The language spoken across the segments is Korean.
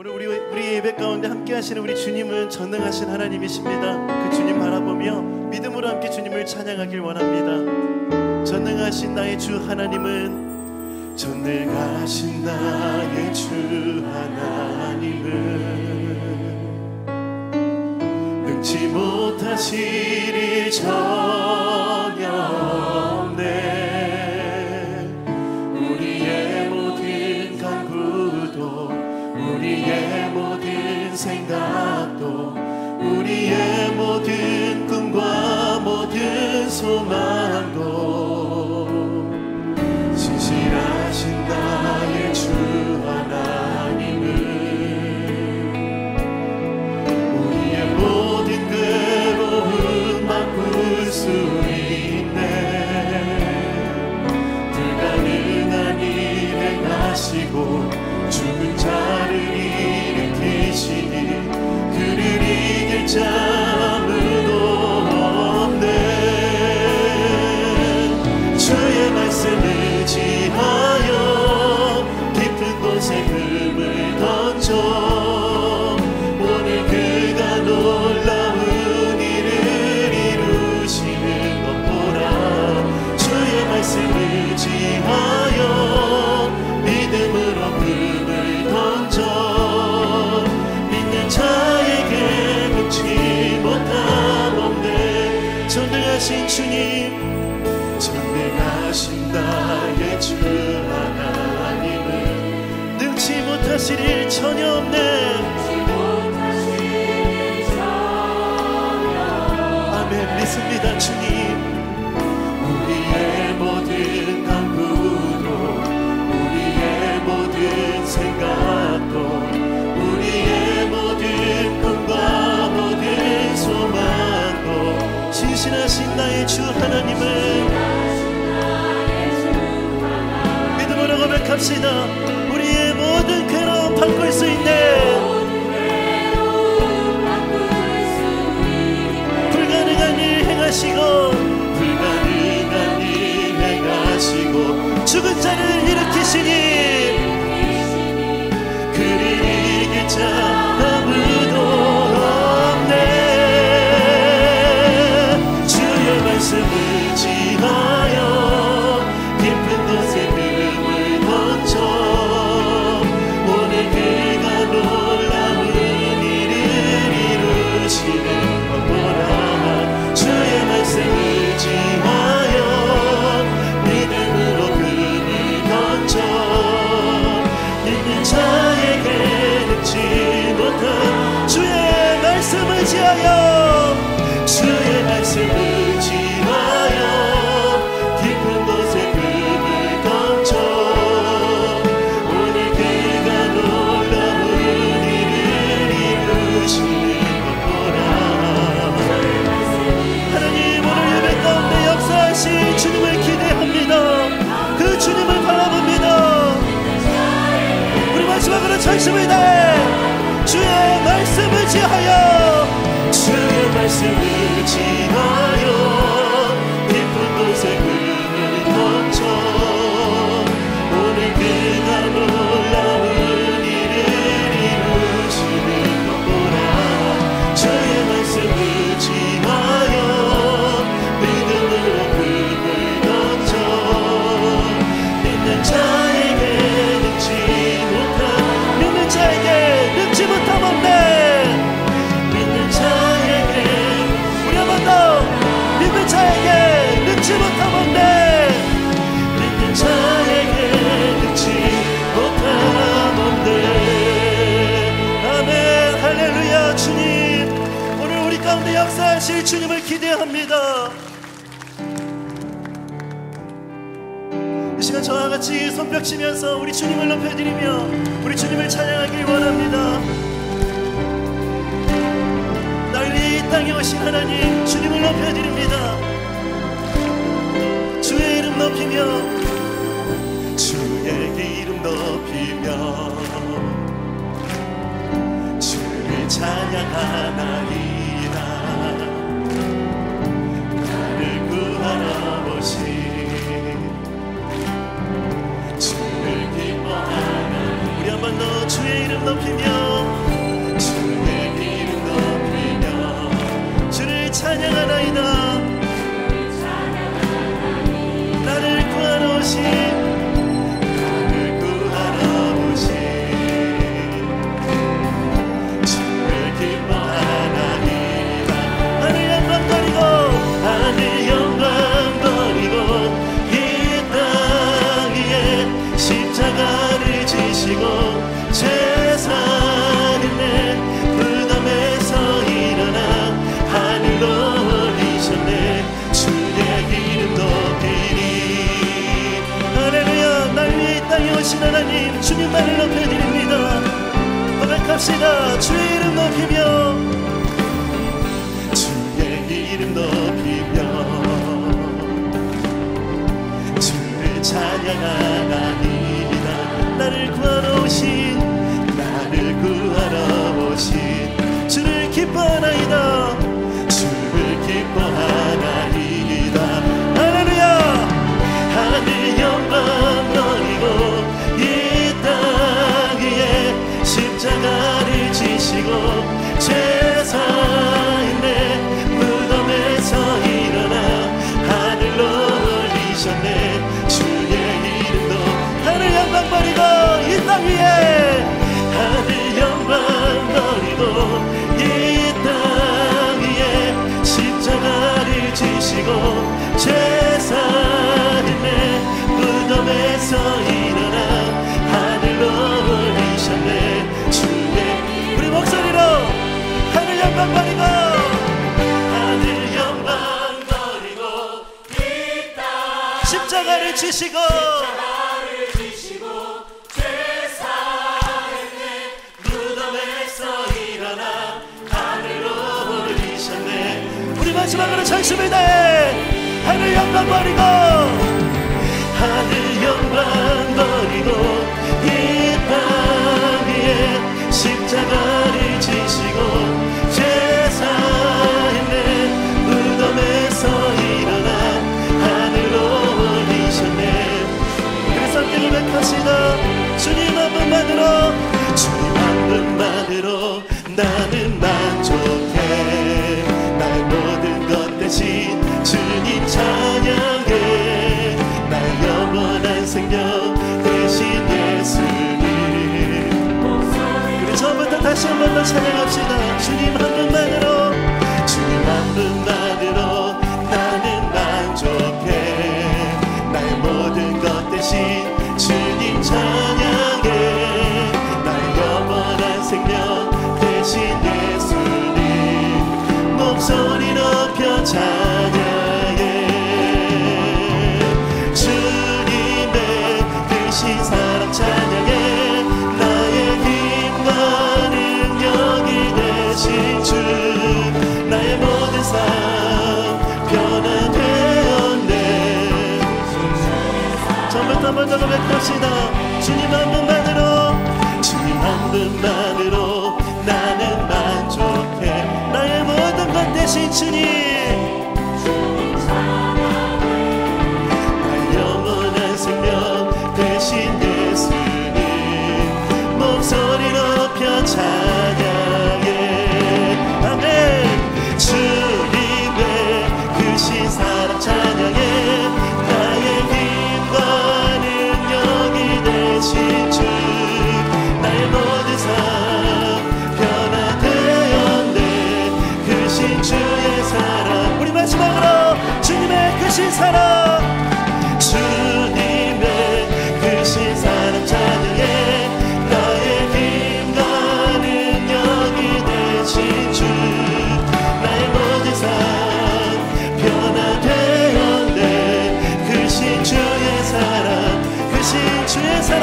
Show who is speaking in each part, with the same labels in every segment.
Speaker 1: 오늘 우리 우리 예배 가운데 함께 하시는 우리 주님은 전능하신 하나님이십니다. 그 주님 바라보며 믿음으로 함께 주님을 찬양하길 원합니다. 전능하신 나의 주 하나님은 전능하신 나의 주 하나님은 능치 못하실 일 전. 소망한 곳. 신실하신 나의 주 하나님은 우리의 모든 괴로움 바꿀 수 있네. 불가능한 일을 하시고 silly. 부르시면서 우리 주님을 높여드리며 우리 주님을 찬양하길 원합니다. 널리 이 땅에 오신 하나님 주님을 높여드립니다. 주의 이름 높이며 주의 이름 높이며 주를 찬양하나이 não que me ama. 찬양합시다. 주의 이름 높이며. Oh. 지시고 마지막으로 찬심이네 예. 하늘 영광 버리고 다시 한 번 더 찬양합시다. 주님 한 찬양합시다 주님 앞 青春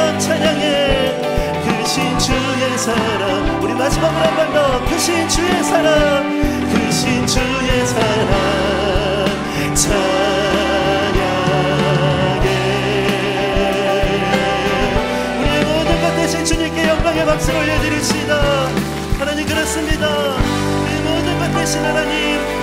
Speaker 1: 사랑 찬양해. 그신 주의 사랑. 우리 마지막으로 한 번 더. 그신 주의 사랑. 그신 주의 사랑. 찬양해. 우리 모든 것 대신 주님께 영광의 박수를 올려드립시다. 하나님 그렇습니다. 우리 모든 것 대신 하나님.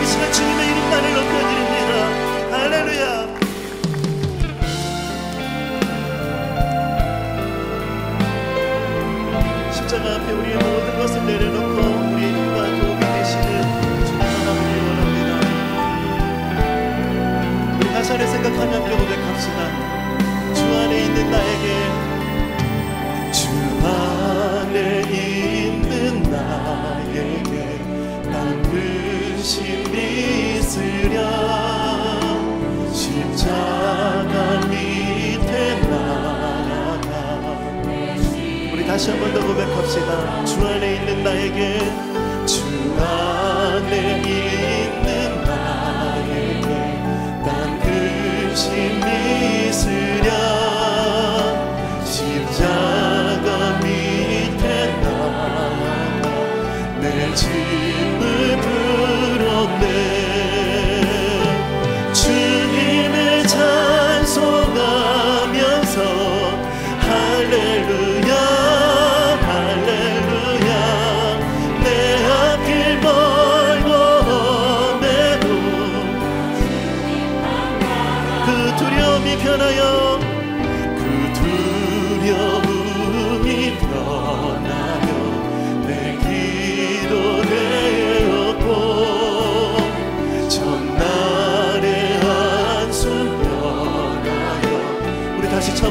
Speaker 1: 다시 한 번 더 고백합시다. 주 안에 있는 나에게 주 안에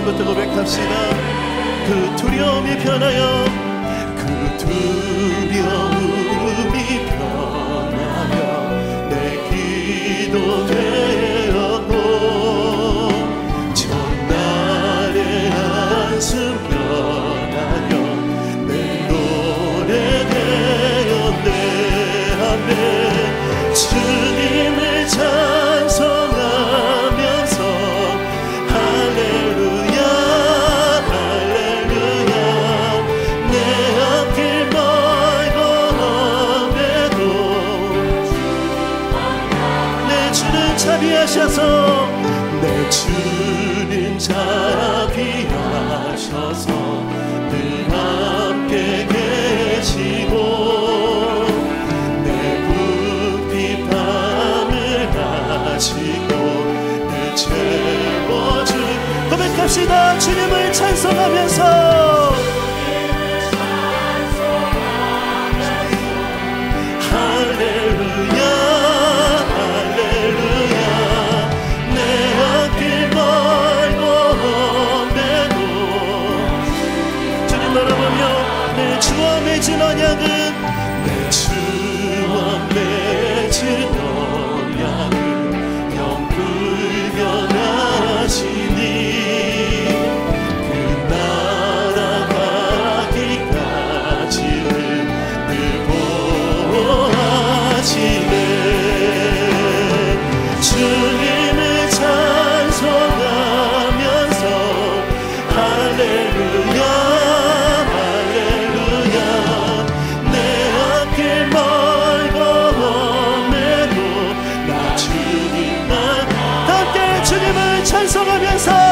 Speaker 1: 것들 고백합시다. 그 두려움이 변하여 그 두려움 자비하셔서 내 주님 자비하셔서 늘 함께 계시고 내 불빛함을 하시고 내 채워주 고백합시다. 주님을 찬성하면서. 걸으면서